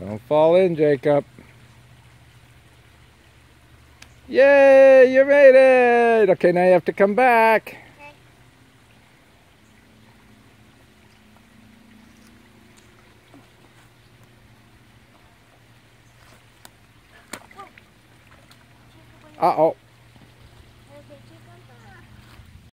Don't fall in, Jacob. Yay, you made it! Okay, now you have to come back. Uh-oh.